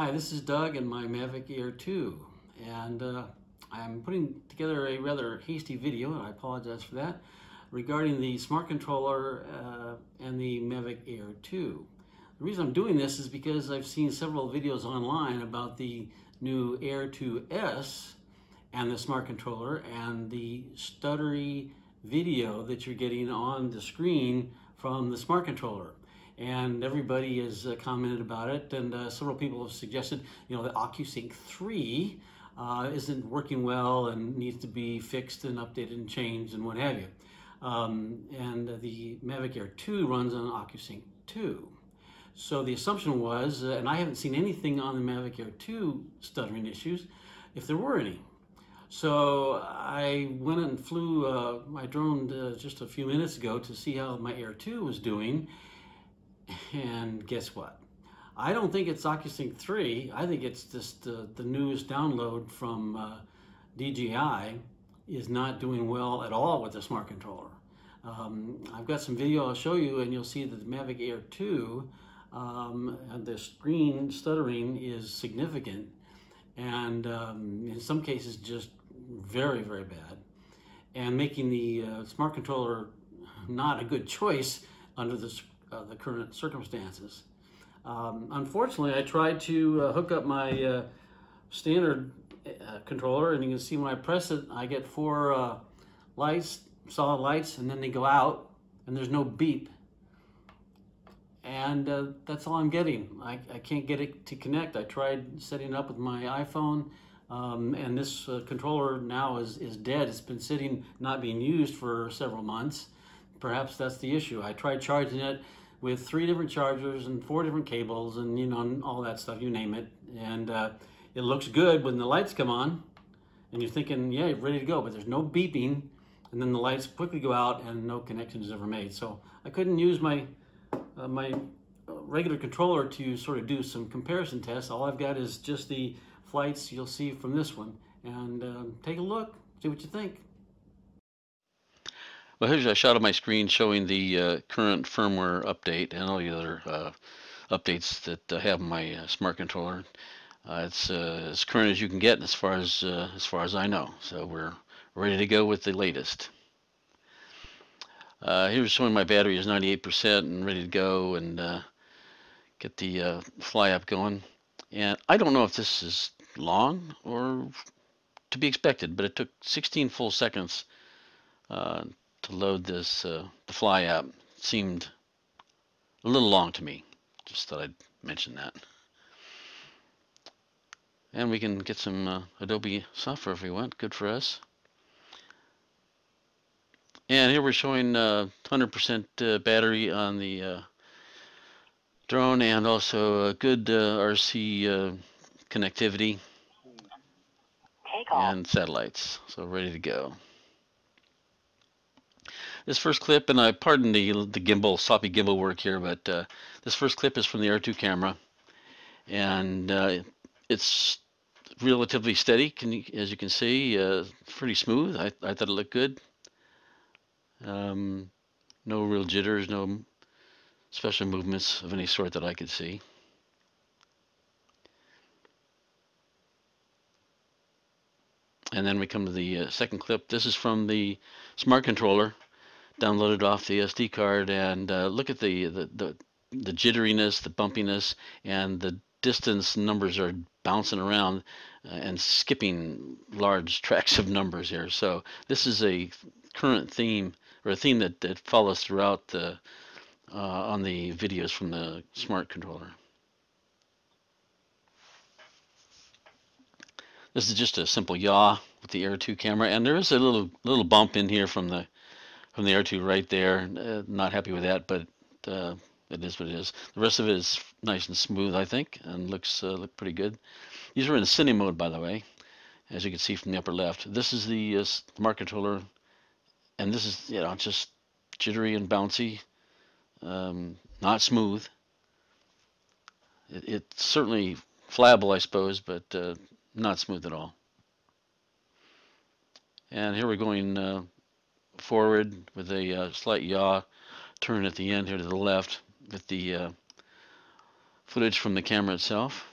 Hi, this is Doug and my Mavic Air 2 and uh, I'm putting together a rather hasty video and I apologize for that regarding the smart controller uh, and the Mavic Air 2. The reason I'm doing this is because I've seen several videos online about the new Air 2S and the smart controller and the stuttery video that you're getting on the screen from the smart controller and everybody has uh, commented about it and uh, several people have suggested you know that OcuSync 3 uh, isn't working well and needs to be fixed and updated and changed and what have you. Um, and the Mavic Air 2 runs on OcuSync 2 so the assumption was uh, and I haven't seen anything on the Mavic Air 2 stuttering issues if there were any. So I went and flew uh, my drone uh, just a few minutes ago to see how my Air 2 was doing and guess what? I don't think it's OcuSync 3. I think it's just the newest download from uh, DJI is not doing well at all with the smart controller. Um, I've got some video I'll show you and you'll see that the Mavic Air 2, um, the screen stuttering is significant and um, in some cases just very, very bad and making the uh, smart controller not a good choice under the uh, the current circumstances. Um, unfortunately, I tried to uh, hook up my uh, standard uh, controller, and you can see when I press it, I get four uh, lights, solid lights, and then they go out, and there's no beep. And uh, that's all I'm getting. I, I can't get it to connect. I tried setting it up with my iPhone, um, and this controller now is, is dead. It's been sitting, not being used for several months. Perhaps that's the issue. I tried charging it with three different chargers and four different cables and you know all that stuff you name it. And uh, it looks good when the lights come on and you're thinking yeah you're ready to go but there's no beeping and then the lights quickly go out and no connection is ever made. So I couldn't use my uh, my regular controller to sort of do some comparison tests. All I've got is just the flights you'll see from this one. And uh, take a look see what you think well, here's a shot of my screen showing the uh, current firmware update and all the other uh, updates that I have on my uh, smart controller. Uh, it's uh, as current as you can get as far as uh, as far as I know. So we're ready to go with the latest. here's showing my battery is 98% and ready to go and get the Fly app going. And I don't know if this is long or to be expected, but it took 16 full seconds uh, to load this uh, the Fly app seemed a little long to me. Just thought I'd mention that. And we can get some uh, Adobe software if we want. Good for us. And here we're showing 100% uh, uh, battery on the uh, drone and also a good RC connectivity and satellites. So ready to go. This first clip, and I pardon the the gimbal, sloppy gimbal work here, but uh, this first clip is from the Air 2 camera, and uh, it's relatively steady. Can as you can see, uh, pretty smooth. I, I thought it looked good. Um, no real jitters, no special movements of any sort that I could see. And then we come to the uh, second clip. This is from the smart controller downloaded off the SD card and uh, look at the, the, the, the jitteriness, the bumpiness, and the distance numbers are bouncing around uh, and skipping large tracks of numbers here. So this is a current theme or a theme that, that follows throughout the uh, on the videos from the smart controller. This is just a simple yaw with the Air 2 camera, and there is a little little bump in here from the from the Air 2 right there. Uh, not happy with that, but uh, it is what it is. The rest of it is nice and smooth, I think, and looks uh, look pretty good. These are in cine mode, by the way, as you can see from the upper left. This is the uh, smart controller, and this is you know just jittery and bouncy, um, not smooth. It, it's certainly flyable, I suppose, but uh, not smooth at all. And here we're going uh, forward with a uh, slight yaw turn at the end here to the left with the uh, footage from the camera itself.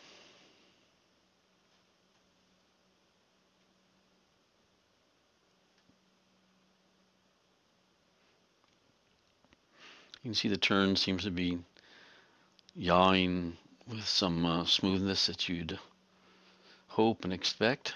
You can see the turn seems to be yawing with some uh, smoothness that you'd hope and expect.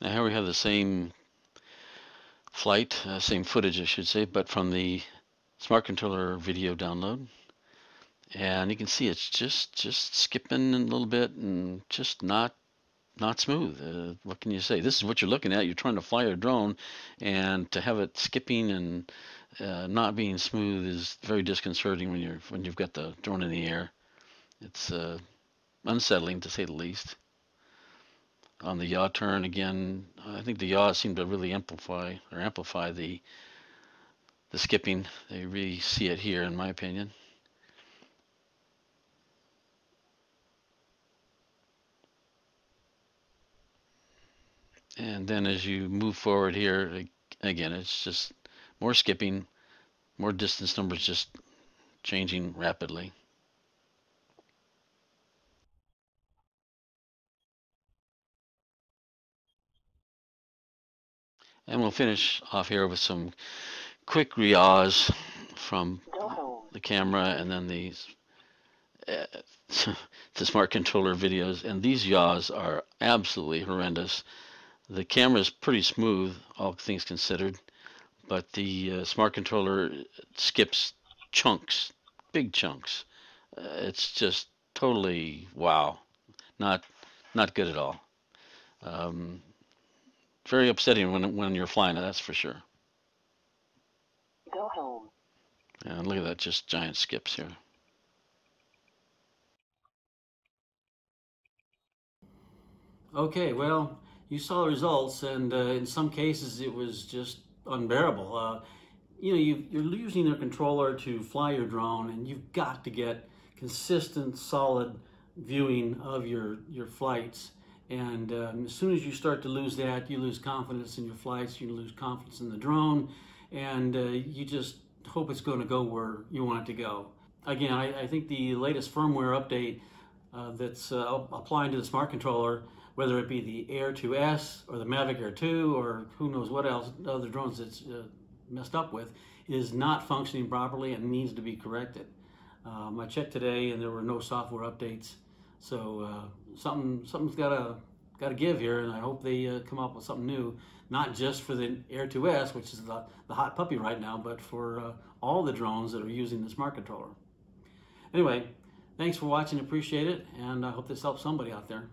Now here we have the same flight, uh, same footage I should say, but from the smart controller video download. And you can see it's just just skipping a little bit and just not not smooth. Uh, what can you say? This is what you're looking at. You're trying to fly a drone, and to have it skipping and uh, not being smooth is very disconcerting when you're when you've got the drone in the air. It's uh, unsettling to say the least on the yaw turn again. I think the yaw seem to really amplify or amplify the the skipping. They really see it here, in my opinion. And then as you move forward here, again, it's just more skipping, more distance numbers just changing rapidly. And we'll finish off here with some quick riaz from the camera and then these uh, the smart controller videos. And these yaws are absolutely horrendous. The camera is pretty smooth, all things considered, but the uh, smart controller skips chunks, big chunks. Uh, it's just totally wow, not not good at all. Um, very upsetting when when you're flying it. That's for sure. Go home. And look at that, just giant skips here. Okay, well, you saw the results, and uh, in some cases it was just unbearable. Uh, you know, you, you're using a controller to fly your drone, and you've got to get consistent, solid viewing of your your flights. And um, as soon as you start to lose that, you lose confidence in your flights, you lose confidence in the drone, and uh, you just hope it's going to go where you want it to go. Again, I, I think the latest firmware update uh, that's uh, applying to the smart controller, whether it be the Air 2S or the Mavic Air 2 or who knows what else, other drones it's uh, messed up with, is not functioning properly and needs to be corrected. Um, I checked today and there were no software updates. So uh, something something's got to got to give here, and I hope they uh, come up with something new, not just for the Air 2S, which is the, the hot puppy right now, but for uh, all the drones that are using the smart controller. Anyway, thanks for watching, appreciate it, and I hope this helps somebody out there.